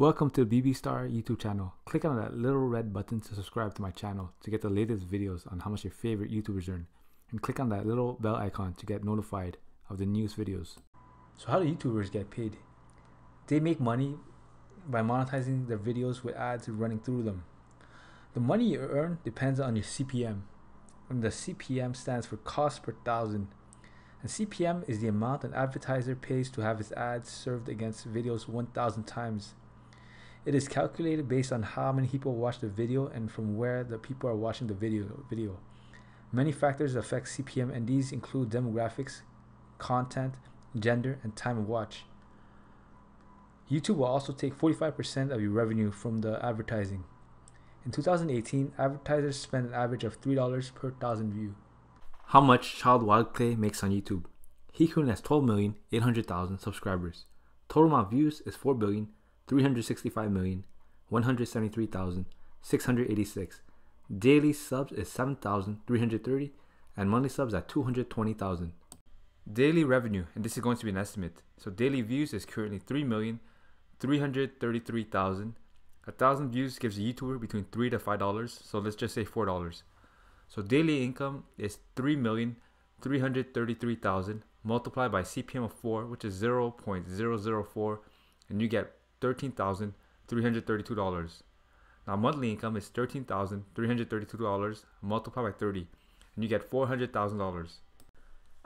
Welcome to the BB Star YouTube channel. Click on that little red button to subscribe to my channel to get the latest videos on how much your favorite YouTubers earn. And click on that little bell icon to get notified of the newest videos. So how do YouTubers get paid? They make money by monetizing their videos with ads running through them. The money you earn depends on your CPM. And the CPM stands for cost per thousand. And CPM is the amount an advertiser pays to have his ads served against videos 1000 times. It is calculated based on how many people watch the video and from where the people are watching the video. video. Many factors affect CPM and these include demographics, content, gender, and time of watch. YouTube will also take 45% of your revenue from the advertising. In 2018, advertisers spent an average of $3 per thousand view. How much Chad Wild Clay makes on YouTube? He currently has 12,800,000 subscribers. Total amount of views is 4,365,173,686. Daily subs is 7,330 and monthly subs at 220,000. Daily revenue, and this is going to be an estimate. So daily views is currently 3,333,000. A thousand views gives a YouTuber between three to five dollars. So let's just say four dollars. So daily income is three million three hundred thirty-three thousand multiplied by CPM of four, which is zero point zero zero four, and you get thirteen thousand three hundred thirty-two dollars. Now monthly income is thirteen thousand three hundred thirty-two dollars multiplied by thirty, and you get four hundred thousand dollars.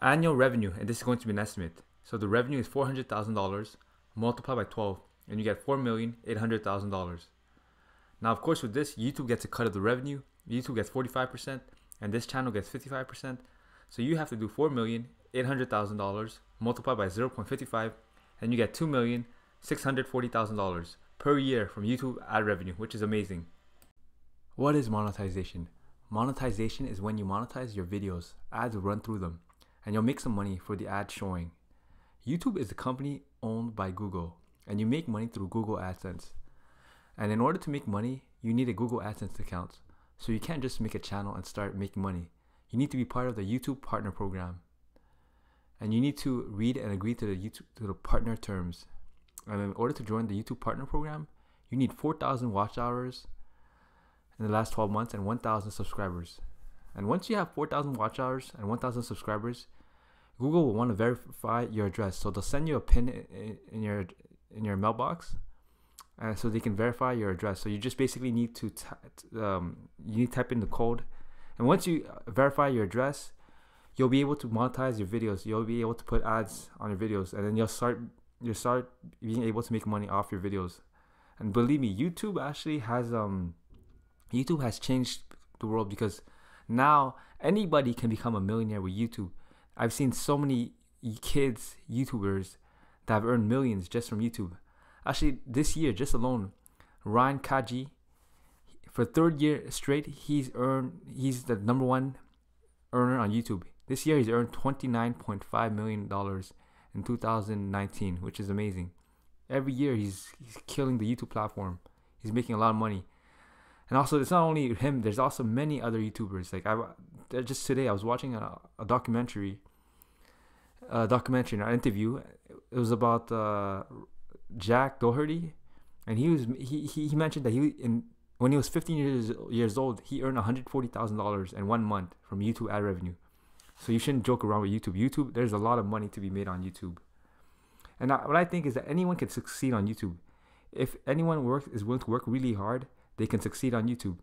Annual revenue, and this is going to be an estimate. So the revenue is four hundred thousand dollars multiplied by twelve, and you get four million eight hundred thousand dollars. Now, of course, with this, YouTube gets a cut of the revenue. YouTube gets forty five percent, and this channel gets fifty five percent. So you have to do four million eight hundred thousand dollars multiplied by zero point fifty five, and you get two million six hundred forty thousand dollars per year from YouTube ad revenue, which is amazing. What is monetization? Monetization is when you monetize your videos, ads run through them, and you'll make some money for the ad showing. YouTube is a company owned by Google, and you make money through Google AdSense. And in order to make money, you need a Google AdSense account. So you can't just make a channel and start making money. You need to be part of the YouTube Partner Program. And you need to read and agree to the YouTube to the partner terms. And in order to join the YouTube Partner Program, you need 4,000 watch hours in the last 12 months and 1,000 subscribers. And once you have 4,000 watch hours and 1,000 subscribers, Google will want to verify your address. So they'll send you a pin in, your in your mailbox, and so they can verify your address. So you just basically need to um, you need to type in the code, and once you verify your address, you'll be able to monetize your videos. You'll be able to put ads on your videos, and then you'll start you'll start being able to make money off your videos. And believe me, YouTube actually has um YouTube has changed the world because now anybody can become a millionaire with YouTube. I've seen so many kids YouTubers that have earned millions just from YouTube. Actually, this year just alone, Ryan Kaji, for third year straight, he's earned he's the number one earner on YouTube. This year he's earned twenty nine point five million dollars in 2019, which is amazing. Every year he's he's killing the YouTube platform. He's making a lot of money. And also, it's not only him. There's also many other YouTubers. Like I, just today, I was watching a, a documentary, a documentary, an interview. It was about uh, Jack Doherty, and he was he, he, mentioned that he in when he was 15 years years old, he earned 140 thousand dollars in one month from YouTube ad revenue. So you shouldn't joke around with YouTube. YouTube, there's a lot of money to be made on YouTube. And I, what I think is that anyone can succeed on YouTube. If anyone works is willing to work really hard, they can succeed on YouTube.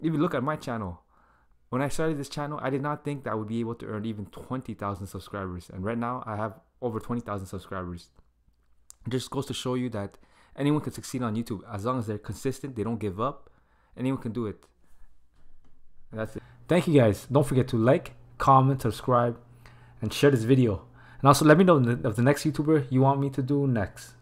If you look at my channel, when I started this channel, I did not think that I would be able to earn even 20,000 subscribers. And right now, I have over 20,000 subscribers. It just goes to show you that anyone can succeed on YouTube as long as they're consistent, they don't give up. Anyone can do it. And that's it. Thank you guys. Don't forget to like, comment, subscribe, and share this video. And also let me know of the next YouTuber you want me to do next.